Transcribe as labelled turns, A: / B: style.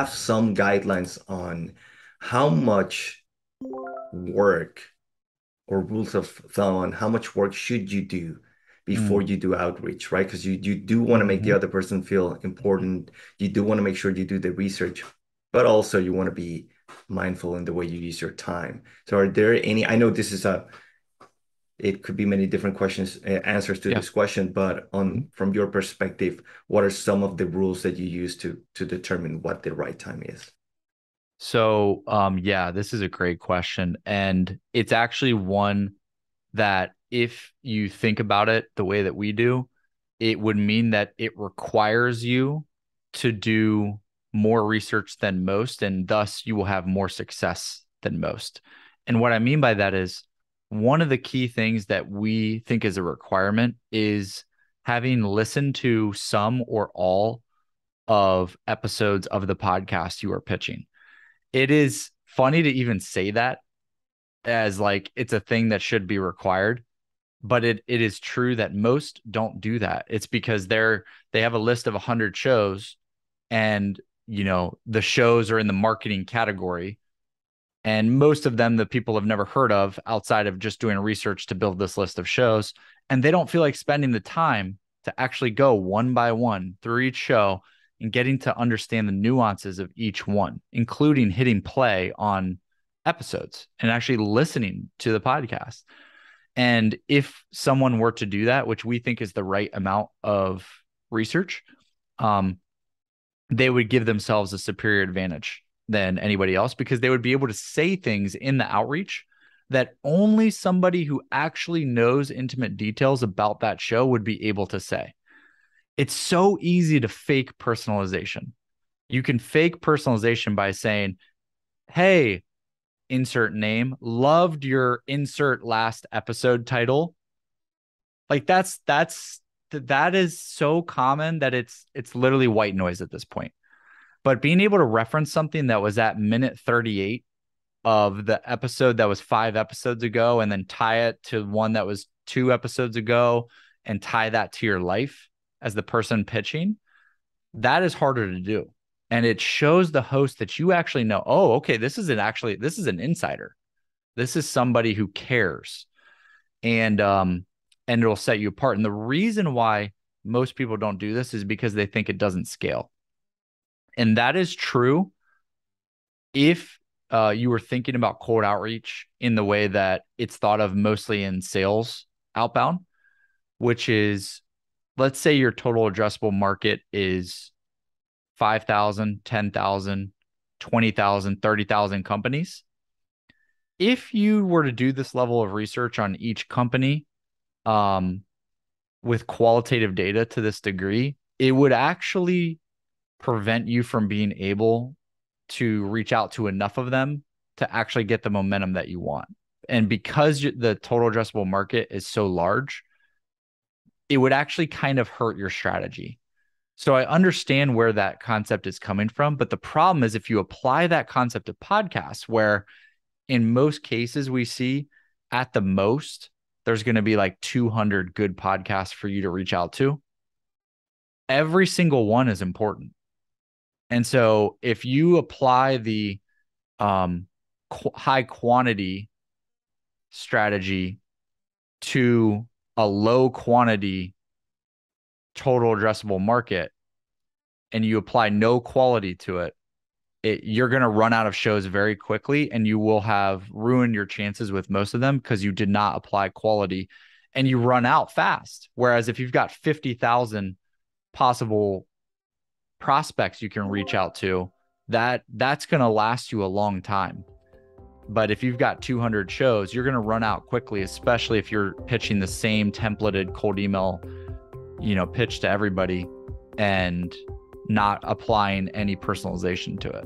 A: have some guidelines on how much work or rules of thumb on how much work should you do before mm. you do outreach, right? Because you you do want to make mm-hmm. the other person feel important. You do want to make sure you do the research, but also you want to be mindful in the way you use your time. So are there any I know this is a it could be many different questions uh, answers to yeah. this question but on mm-hmm. from your perspective what are some of the rules that you use to to determine what the right time is
B: so um yeah this is a great question and it's actually one that if you think about it the way that we do it would mean that it requires you to do more research than most and thus you will have more success than most and what i mean by that is one of the key things that we think is a requirement is having listened to some or all of episodes of the podcast you are pitching. It is funny to even say that as like it's a thing that should be required, but it it is true that most don't do that. It's because they're they have a list of 100 shows and you know the shows are in the marketing category and most of them the people have never heard of outside of just doing research to build this list of shows and they don't feel like spending the time to actually go one by one through each show and getting to understand the nuances of each one including hitting play on episodes and actually listening to the podcast. And if someone were to do that which we think is the right amount of research um, they would give themselves a superior advantage than anybody else because they would be able to say things in the outreach that only somebody who actually knows intimate details about that show would be able to say. It's so easy to fake personalization. You can fake personalization by saying, Hey, insert name, loved your insert last episode title. Like that's, that's, that is so common that it's, it's literally white noise at this point. But being able to reference something that was at minute 38 of the episode that was five episodes ago and then tie it to one that was two episodes ago and tie that to your life as the person pitching, that is harder to do. And it shows the host that you actually know, oh, okay, this is an actually, this is an insider. This is somebody who cares. And um, and it'll set you apart. And the reason why most people don't do this is because they think it doesn't scale. And that is true if uh, you were thinking about cold outreach in the way that it's thought of mostly in sales outbound, which is let's say your total addressable market is 5,000, 10,000, 20,000, 30,000 companies. If you were to do this level of research on each company um, with qualitative data to this degree, it would actually prevent you from being able to reach out to enough of them to actually get the momentum that you want. And because the total addressable market is so large, it would actually kind of hurt your strategy. So I understand where that concept is coming from. But the problem is if you apply that concept to podcasts, where in most cases we see at the most, there's going to be like 200 good podcasts for you to reach out to. Every single one is important. And so if you apply the um, qu- high quantity strategy to a low quantity total addressable market and you apply no quality to it, it you're going to run out of shows very quickly and you will have ruined your chances with most of them because you did not apply quality and you run out fast. Whereas if you've got 50,000 possible prospects you can reach out to, that that's going to last you a long time. But if you've got 200 shows, you're going to run out quickly, especially if you're pitching the same templated cold email, you know, pitch to everybody and not applying any personalization to it.